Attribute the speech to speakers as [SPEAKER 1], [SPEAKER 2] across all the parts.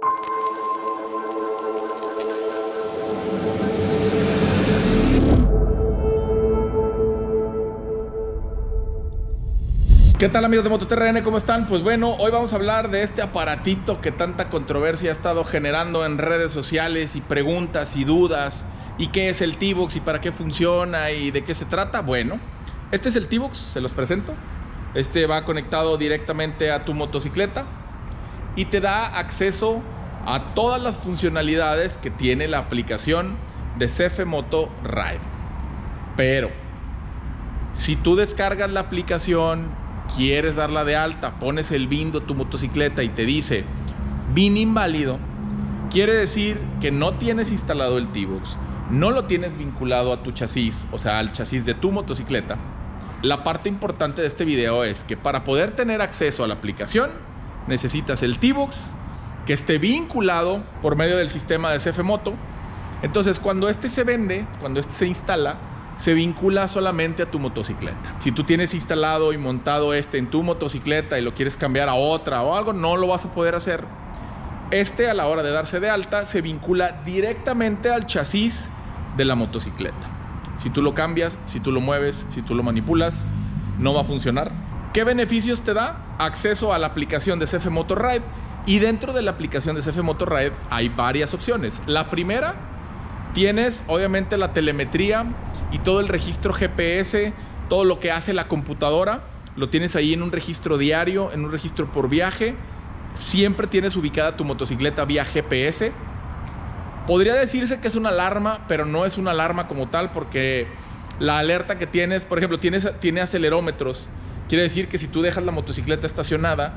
[SPEAKER 1] ¿Qué tal amigos de MotoTRN? ¿Cómo están? Pues bueno, hoy vamos a hablar de este aparatito que tanta controversia ha estado generando en redes sociales y preguntas y dudas. ¿Y qué es el T-Box y para qué funciona y de qué se trata? Bueno, este es el T-Box, se los presento. Este va conectado directamente a tu motocicleta y te da acceso a todas las funcionalidades que tiene la aplicación de CF Ride. Pero si tú descargas la aplicación quieres darla de alta, pones el bindo tu motocicleta y te dice BIN inválido, quiere decir que no tienes instalado el T-Box, no lo tienes vinculado a tu chasis, o sea, al chasis de tu motocicleta. La parte importante de este video es que para poder tener acceso a la aplicación, necesitas el T-Box que esté vinculado por medio del sistema de CF Moto. Entonces, cuando este se vende, cuando este se instala, se vincula solamente a tu motocicleta. Si tú tienes instalado y montado este en tu motocicleta y lo quieres cambiar a otra o algo, no lo vas a poder hacer. Este a la hora de darse de alta se vincula directamente al chasis de la motocicleta. Si tú lo cambias, si tú lo mueves, si tú lo manipulas, no va a funcionar. ¿Qué beneficios te da? Acceso a la aplicación de CF Motorride y dentro de la aplicación de CF Motorride hay varias opciones. La primera, tienes obviamente la telemetría y todo el registro GPS, todo lo que hace la computadora, lo tienes ahí en un registro diario, en un registro por viaje. Siempre tienes ubicada tu motocicleta vía GPS. Podría decirse que es una alarma, pero no es una alarma como tal porque la alerta que tienes, por ejemplo, tienes, tiene acelerómetros. Quiere decir que si tú dejas la motocicleta estacionada,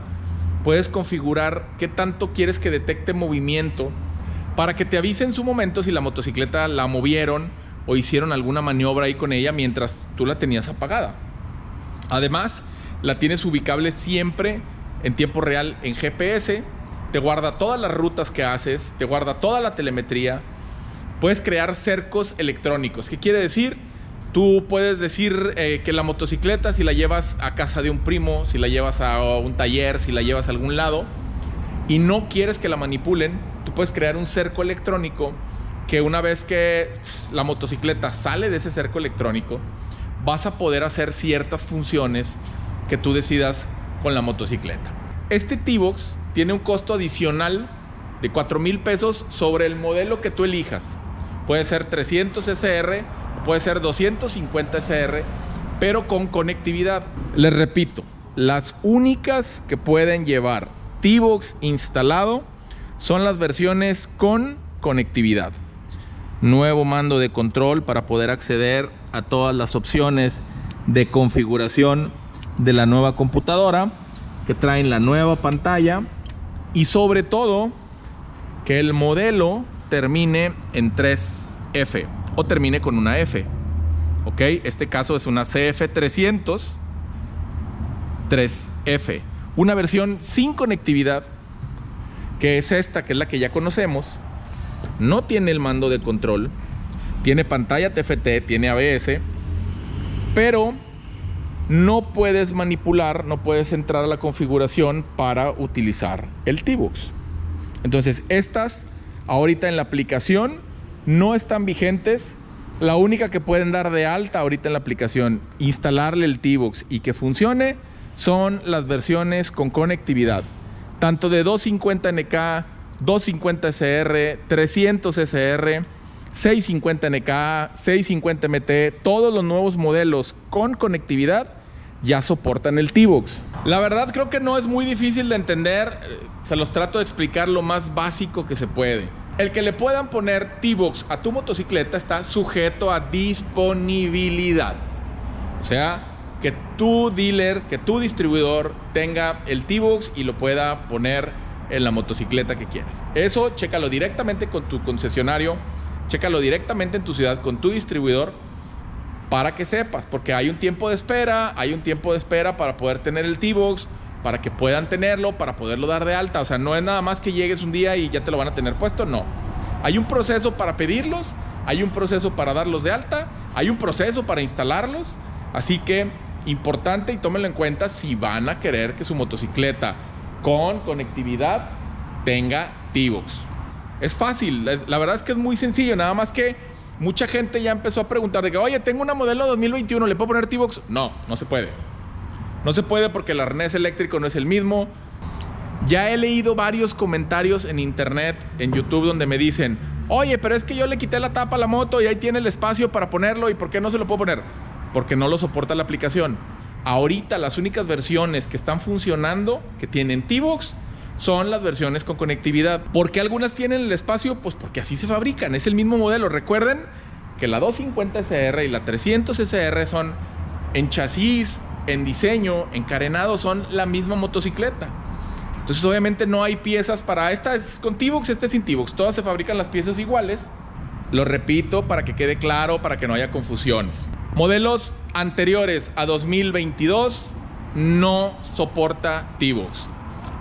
[SPEAKER 1] puedes configurar qué tanto quieres que detecte movimiento para que te avise en su momento si la motocicleta la movieron o hicieron alguna maniobra ahí con ella mientras tú la tenías apagada. Además, la tienes ubicable siempre en tiempo real en GPS, te guarda todas las rutas que haces, te guarda toda la telemetría, puedes crear cercos electrónicos. ¿Qué quiere decir? Tú puedes decir eh, que la motocicleta, si la llevas a casa de un primo, si la llevas a un taller, si la llevas a algún lado, y no quieres que la manipulen, tú puedes crear un cerco electrónico que una vez que la motocicleta sale de ese cerco electrónico, vas a poder hacer ciertas funciones que tú decidas con la motocicleta. Este T-Box tiene un costo adicional de 4 mil pesos sobre el modelo que tú elijas. Puede ser 300 SR, puede ser 250 SR, pero con conectividad. Les repito, las únicas que pueden llevar T-Box instalado son las versiones con conectividad nuevo mando de control para poder acceder a todas las opciones de configuración de la nueva computadora que traen la nueva pantalla y sobre todo que el modelo termine en 3F o termine con una F. Ok, este caso es una CF300 3F, una versión sin conectividad que es esta, que es la que ya conocemos no tiene el mando de control, tiene pantalla TFT, tiene ABS, pero no puedes manipular, no puedes entrar a la configuración para utilizar el T-Box. Entonces, estas ahorita en la aplicación no están vigentes. La única que pueden dar de alta ahorita en la aplicación, instalarle el T-Box y que funcione, son las versiones con conectividad, tanto de 250NK 250 SR, 300 SR, 650 NK, 650 MT, todos los nuevos modelos con conectividad ya soportan el T-Box. La verdad creo que no es muy difícil de entender, eh, se los trato de explicar lo más básico que se puede. El que le puedan poner T-Box a tu motocicleta está sujeto a disponibilidad. O sea, que tu dealer, que tu distribuidor tenga el T-Box y lo pueda poner en la motocicleta que quieres. Eso chécalo directamente con tu concesionario, chécalo directamente en tu ciudad con tu distribuidor para que sepas, porque hay un tiempo de espera, hay un tiempo de espera para poder tener el T-Box, para que puedan tenerlo, para poderlo dar de alta. O sea, no es nada más que llegues un día y ya te lo van a tener puesto, no. Hay un proceso para pedirlos, hay un proceso para darlos de alta, hay un proceso para instalarlos. Así que importante y tómenlo en cuenta si van a querer que su motocicleta con conectividad tenga T-Box. Es fácil, la verdad es que es muy sencillo, nada más que mucha gente ya empezó a preguntar de que, oye, tengo una modelo 2021, ¿le puedo poner T-Box? No, no se puede. No se puede porque el arnés eléctrico no es el mismo. Ya he leído varios comentarios en internet, en YouTube, donde me dicen, oye, pero es que yo le quité la tapa a la moto y ahí tiene el espacio para ponerlo y ¿por qué no se lo puedo poner? Porque no lo soporta la aplicación. Ahorita las únicas versiones que están funcionando, que tienen T-Box, son las versiones con conectividad. ¿Por qué algunas tienen el espacio? Pues porque así se fabrican, es el mismo modelo. Recuerden que la 250SR y la 300SR son en chasis, en diseño, en carenado, son la misma motocicleta. Entonces obviamente no hay piezas para esta es con T-Box, esta es sin T-Box. Todas se fabrican las piezas iguales. Lo repito para que quede claro, para que no haya confusiones. Modelos anteriores a 2022 no soporta T-Box.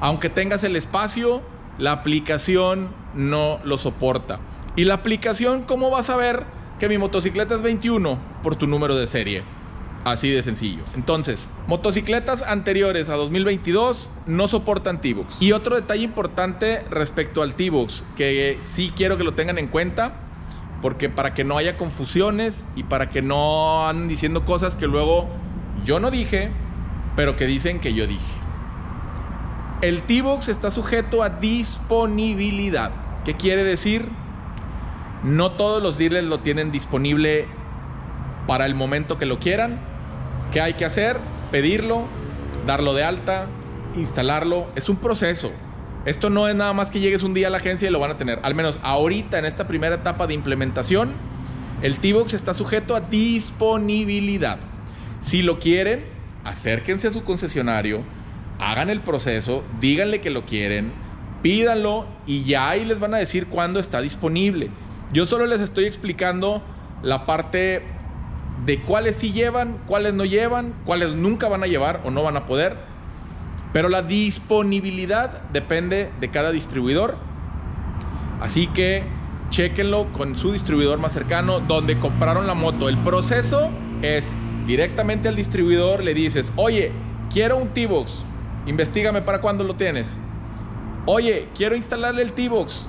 [SPEAKER 1] Aunque tengas el espacio, la aplicación no lo soporta. Y la aplicación, ¿cómo vas a ver que mi motocicleta es 21? Por tu número de serie. Así de sencillo. Entonces, motocicletas anteriores a 2022 no soportan T-Box. Y otro detalle importante respecto al T-Box, que sí quiero que lo tengan en cuenta, porque para que no haya confusiones y para que no anden diciendo cosas que luego yo no dije, pero que dicen que yo dije. El T-Box está sujeto a disponibilidad. ¿Qué quiere decir? No todos los dealers lo tienen disponible para el momento que lo quieran. ¿Qué hay que hacer? Pedirlo, darlo de alta, instalarlo. Es un proceso. Esto no es nada más que llegues un día a la agencia y lo van a tener. Al menos ahorita, en esta primera etapa de implementación, el T-Box está sujeto a disponibilidad. Si lo quieren, acérquense a su concesionario, hagan el proceso, díganle que lo quieren, pídanlo y ya ahí les van a decir cuándo está disponible. Yo solo les estoy explicando la parte de cuáles sí llevan, cuáles no llevan, cuáles nunca van a llevar o no van a poder pero la disponibilidad depende de cada distribuidor. Así que chequenlo con su distribuidor más cercano donde compraron la moto. El proceso es directamente al distribuidor, le dices, oye, quiero un T-Box, investigame para cuándo lo tienes. Oye, quiero instalarle el T-Box,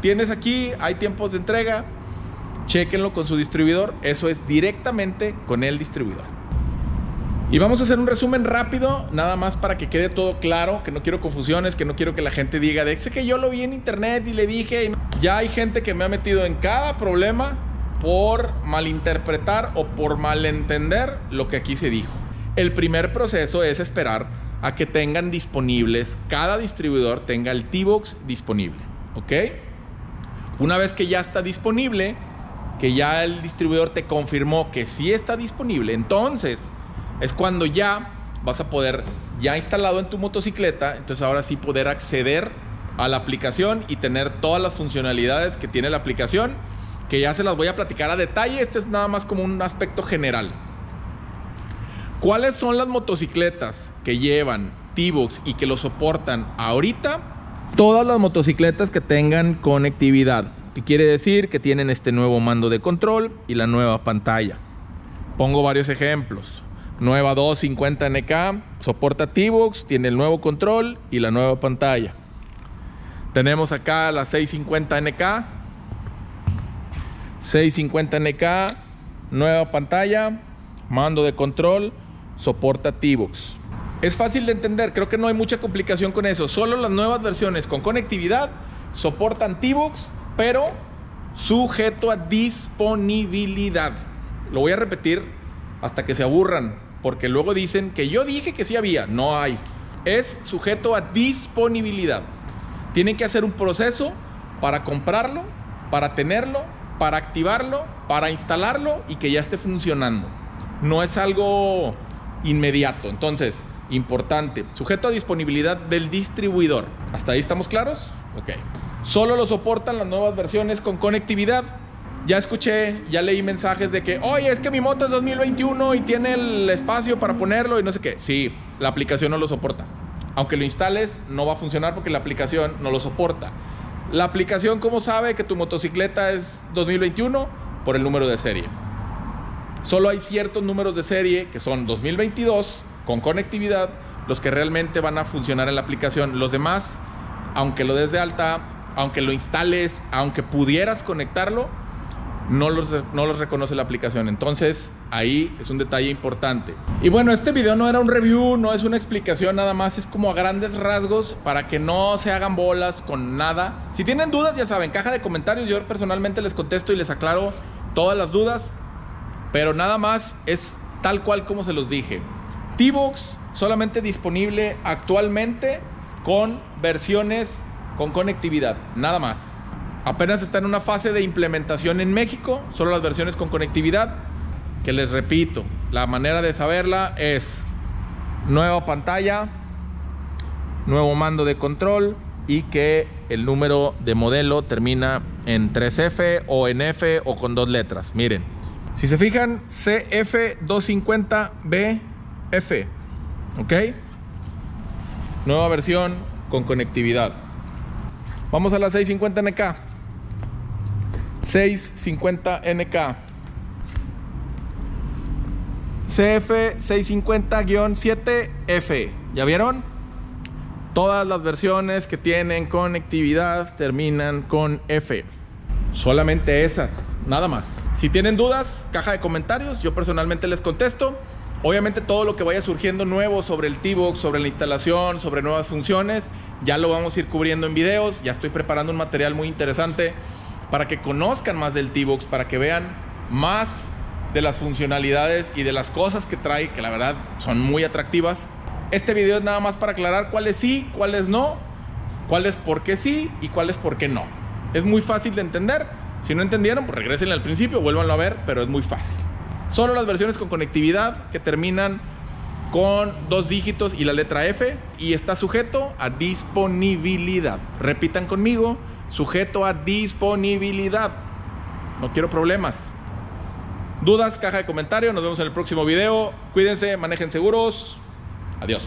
[SPEAKER 1] tienes aquí, hay tiempos de entrega, chequenlo con su distribuidor, eso es directamente con el distribuidor. Y vamos a hacer un resumen rápido, nada más para que quede todo claro, que no quiero confusiones, que no quiero que la gente diga, de que yo lo vi en internet y le dije, ya hay gente que me ha metido en cada problema por malinterpretar o por malentender lo que aquí se dijo. El primer proceso es esperar a que tengan disponibles, cada distribuidor tenga el T-Box disponible, ¿ok? Una vez que ya está disponible, que ya el distribuidor te confirmó que sí está disponible, entonces es cuando ya vas a poder, ya instalado en tu motocicleta, entonces ahora sí poder acceder a la aplicación y tener todas las funcionalidades que tiene la aplicación, que ya se las voy a platicar a detalle, este es nada más como un aspecto general. ¿Cuáles son las motocicletas que llevan T-Box y que lo soportan ahorita? Todas las motocicletas que tengan conectividad, quiere decir que tienen este nuevo mando de control y la nueva pantalla. Pongo varios ejemplos. Nueva 250NK, soporta T-Box, tiene el nuevo control y la nueva pantalla. Tenemos acá la 650NK. 650NK, nueva pantalla, mando de control, soporta T-Box. Es fácil de entender, creo que no hay mucha complicación con eso. Solo las nuevas versiones con conectividad soportan T-Box, pero sujeto a disponibilidad. Lo voy a repetir hasta que se aburran porque luego dicen que yo dije que sí había, no hay. Es sujeto a disponibilidad. Tienen que hacer un proceso para comprarlo, para tenerlo, para activarlo, para instalarlo y que ya esté funcionando. No es algo inmediato. Entonces, importante, sujeto a disponibilidad del distribuidor. ¿Hasta ahí estamos claros? Ok. Solo lo soportan las nuevas versiones con conectividad ya escuché, ya leí mensajes de que, oye, es que mi moto es 2021 y tiene el espacio para ponerlo y no sé qué. Sí, la aplicación no lo soporta. Aunque lo instales, no va a funcionar porque la aplicación no lo soporta. La aplicación, ¿cómo sabe que tu motocicleta es 2021? Por el número de serie. Solo hay ciertos números de serie que son 2022 con conectividad, los que realmente van a funcionar en la aplicación. Los demás, aunque lo des de alta, aunque lo instales, aunque pudieras conectarlo, no los, no los reconoce la aplicación. Entonces, ahí es un detalle importante. Y bueno, este video no era un review, no es una explicación nada más, es como a grandes rasgos para que no se hagan bolas con nada. Si tienen dudas, ya saben, caja de comentarios, yo personalmente les contesto y les aclaro todas las dudas, pero nada más es tal cual como se los dije. T-Box solamente disponible actualmente con versiones con conectividad, nada más. Apenas está en una fase de implementación en México, solo las versiones con conectividad, que les repito, la manera de saberla es nueva pantalla, nuevo mando de control y que el número de modelo termina en 3F o en F o con dos letras. Miren, si se fijan, CF250BF, ¿ok? Nueva versión con conectividad. Vamos a la 650NK. 650NK. CF650-7F. ¿Ya vieron? Todas las versiones que tienen conectividad terminan con F. Solamente esas, nada más. Si tienen dudas, caja de comentarios, yo personalmente les contesto. Obviamente todo lo que vaya surgiendo nuevo sobre el T-Box, sobre la instalación, sobre nuevas funciones, ya lo vamos a ir cubriendo en videos. Ya estoy preparando un material muy interesante para que conozcan más del T-Box, para que vean más de las funcionalidades y de las cosas que trae, que la verdad son muy atractivas. Este video es nada más para aclarar cuáles sí, cuáles no, cuáles por qué sí y cuáles por qué no. Es muy fácil de entender. Si no entendieron, pues regresen al principio, vuélvanlo a ver, pero es muy fácil. Solo las versiones con conectividad que terminan con dos dígitos y la letra F y está sujeto a disponibilidad. Repitan conmigo, sujeto a disponibilidad. No quiero problemas. Dudas, caja de comentarios. Nos vemos en el próximo video. Cuídense, manejen seguros. Adiós.